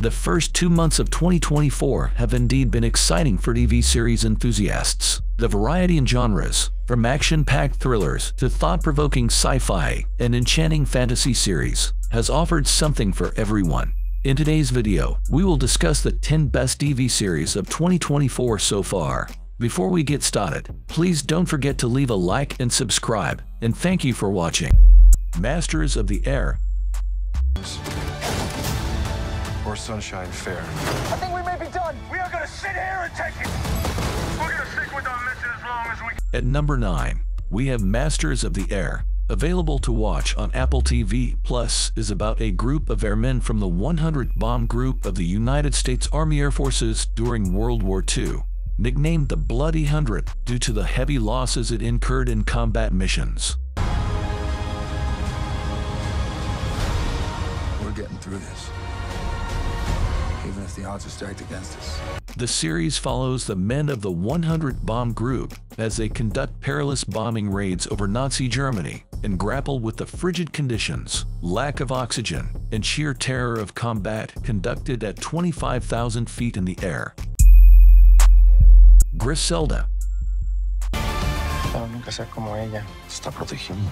The first two months of 2024 have indeed been exciting for TV series enthusiasts. The variety in genres, from action-packed thrillers to thought-provoking sci-fi and enchanting fantasy series, has offered something for everyone. In today's video, we will discuss the 10 best TV series of 2024 so far. Before we get started, please don't forget to leave a like and subscribe, and thank you for watching. Masters of the Air or Sunshine Fair. I think we may be done. We are gonna sit here and take it. We're gonna stick with our mission as long as we can. At number 9, we have Masters of the Air. Available to watch on Apple TV Plus is about a group of airmen from the 100 Bomb Group of the United States Army Air Forces during World War II. Nicknamed the Bloody Hundred due to the heavy losses it incurred in combat missions. We're getting through this. Even if the odds are stacked against us. The series follows the men of the 100 Bomb Group as they conduct perilous bombing raids over Nazi Germany and grapple with the frigid conditions, lack of oxygen, and sheer terror of combat conducted at 25,000 feet in the air. Griselda Pero nunca ser como ella. Está protegiendo.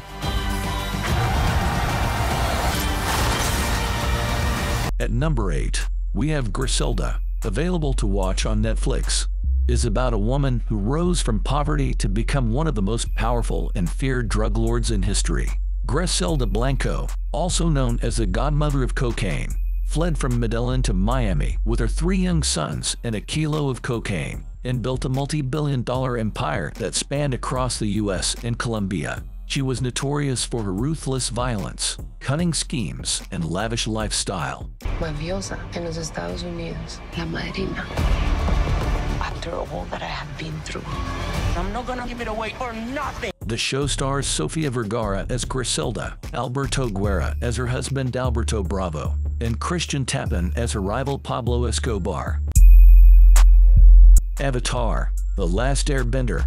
At number 8, we have Griselda, available to watch on Netflix, is about a woman who rose from poverty to become one of the most powerful and feared drug lords in history. Griselda Blanco, also known as the godmother of cocaine, fled from Medellin to Miami with her three young sons and a kilo of cocaine and built a multi-billion dollar empire that spanned across the US and Colombia. She was notorious for her ruthless violence, cunning schemes, and lavish lifestyle. mafiosa en los Estados Unidos, la madrina. After all that I have been through, I'm not gonna give it away for nothing. The show stars Sofia Vergara as Griselda, Alberto Guerra as her husband Alberto Bravo, and Christian Tappan as her rival Pablo Escobar. Avatar, The Last Airbender.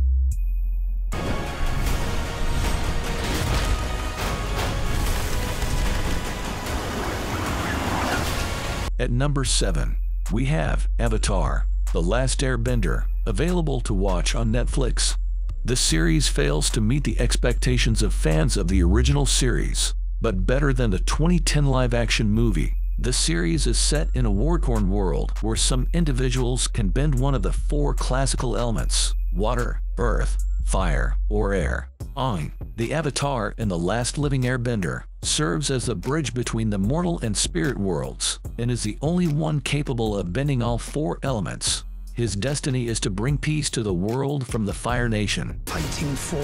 At number 7, we have Avatar, The Last Airbender, available to watch on Netflix. The series fails to meet the expectations of fans of the original series, but better than the 2010 live-action movie. The series is set in a war-torn world where some individuals can bend one of the four classical elements, water, earth, fire, or air. Aang, the Avatar and the last living airbender, serves as the bridge between the mortal and spirit worlds, and is the only one capable of bending all four elements. His destiny is to bring peace to the world from the Fire Nation. fighting for.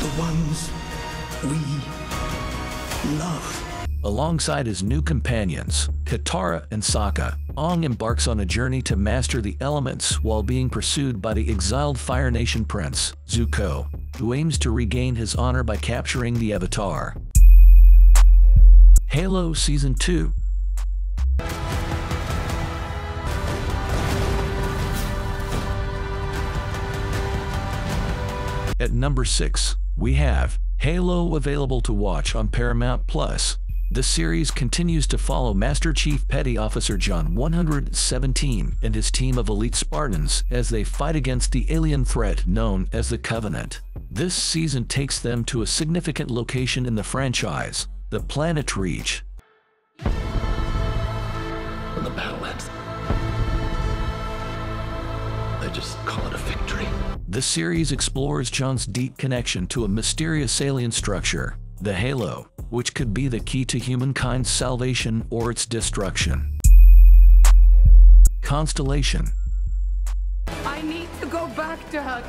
The ones we love. Alongside his new companions, Katara and Sokka, Aang embarks on a journey to master the elements while being pursued by the exiled Fire Nation prince, Zuko, who aims to regain his honor by capturing the Avatar. Halo Season 2 At number 6, we have Halo available to watch on Paramount Plus. The series continues to follow Master Chief Petty Officer John 117 and his team of elite Spartans as they fight against the alien threat known as the Covenant. This season takes them to a significant location in the franchise, the planet Reach. When the battle ends, I just call it a victory. The series explores John's deep connection to a mysterious alien structure, the Halo, which could be the key to humankind's salvation or its destruction. Constellation I need to go back to her.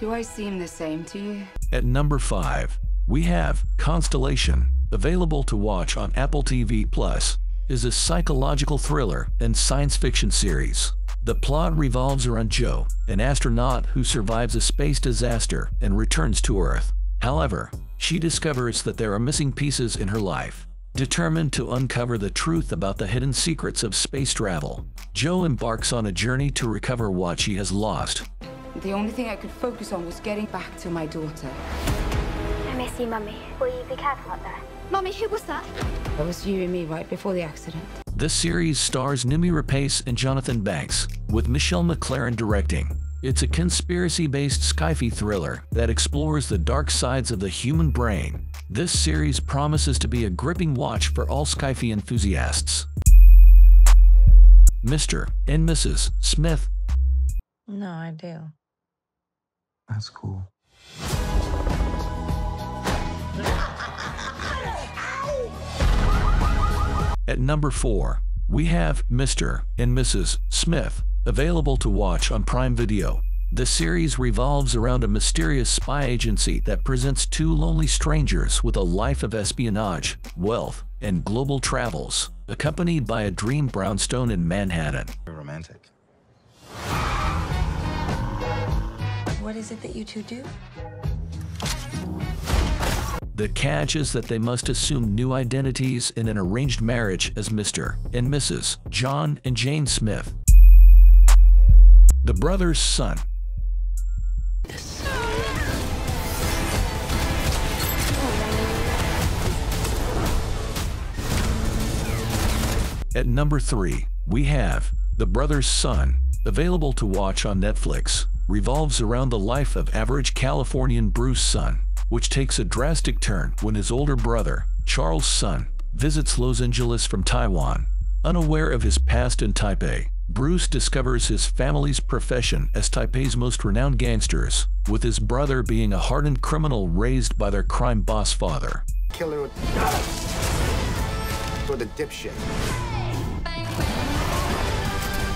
Do I seem the same to you? At number 5, we have Constellation, available to watch on Apple TV Plus, is a psychological thriller and science fiction series. The plot revolves around Joe, an astronaut who survives a space disaster and returns to Earth. However, she discovers that there are missing pieces in her life. Determined to uncover the truth about the hidden secrets of space travel, Joe embarks on a journey to recover what she has lost. The only thing I could focus on was getting back to my daughter. I miss you, Mummy. Will you be careful out there? Mummy, who was that? That was you and me right before the accident. This series stars Noomi Rapace and Jonathan Banks, with Michelle MacLaren directing. It's a conspiracy-based sci-fi thriller that explores the dark sides of the human brain. This series promises to be a gripping watch for all sci-fi enthusiasts. Mr. and Mrs. Smith. No I do. That's cool. Ah! At number 4, we have Mr. and Mrs. Smith, available to watch on Prime Video. The series revolves around a mysterious spy agency that presents two lonely strangers with a life of espionage, wealth, and global travels, accompanied by a dream brownstone in Manhattan. Romantic. What is it that you two do? The catch is that they must assume new identities in an arranged marriage as Mr. and Mrs. John and Jane Smith. The Brothers Sun. At number 3, we have The Brothers Sun, available to watch on Netflix, revolves around the life of average Californian Bruce Sun, which takes a drastic turn when his older brother, Charles Sun, visits Los Angeles from Taiwan. Unaware of his past in Taipei, Bruce discovers his family's profession as Taipei's most renowned gangsters, with his brother being a hardened criminal raised by their crime boss father. Killer with, with a dipshit.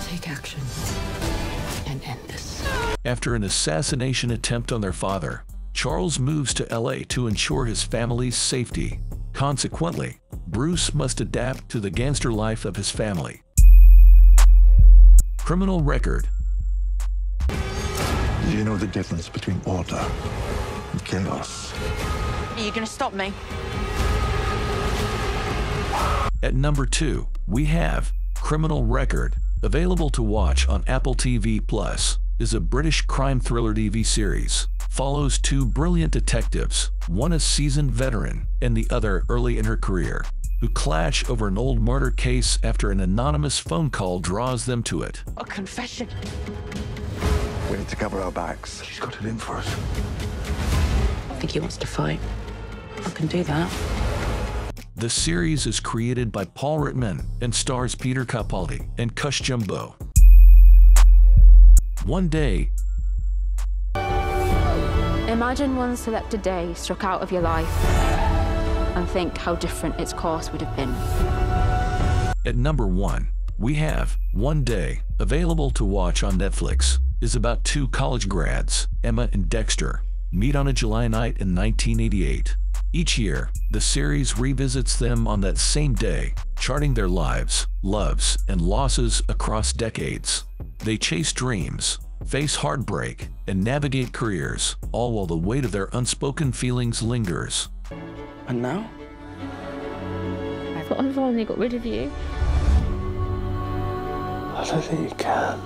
Take action and end this. After an assassination attempt on their father, Charles moves to LA to ensure his family's safety. Consequently, Bruce must adapt to the gangster life of his family. Criminal record. Do you know the difference between order and chaos? Are you gonna stop me? At number 2, we have Criminal Record, available to watch on Apple TV Plus, is a British crime thriller TV series. Follows two brilliant detectives, one a seasoned veteran and the other early in her career, who clash over an old murder case after an anonymous phone call draws them to it. A confession. We need to cover our backs. She's got it in for us. I think he wants to fight. I can do that. The series is created by Paul Rutman and stars Peter Capaldi and Cush Jumbo. One day, Imagine one selected day struck out of your life and think how different its course would have been. At number one, we have One Day, available to watch on Netflix, is about two college grads, Emma and Dexter, meet on a July night in 1988. Each year, the series revisits them on that same day, charting their lives, loves, and losses across decades. They chase dreams, face heartbreak, and navigate careers, all while the weight of their unspoken feelings lingers. And now? I thought I finally got rid of you. I don't think you can.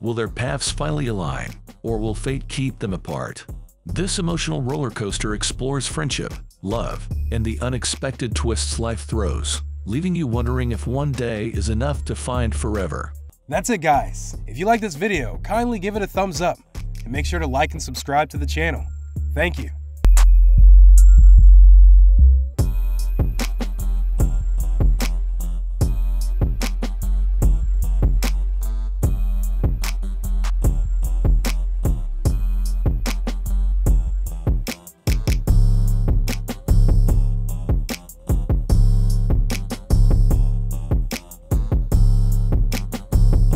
Will their paths finally align, or will fate keep them apart? This emotional roller coaster explores friendship, love, and the unexpected twists life throws, leaving you wondering if one day is enough to find forever. That's it guys. If you like this video, kindly give it a thumbs up and make sure to like and subscribe to the channel. Thank you.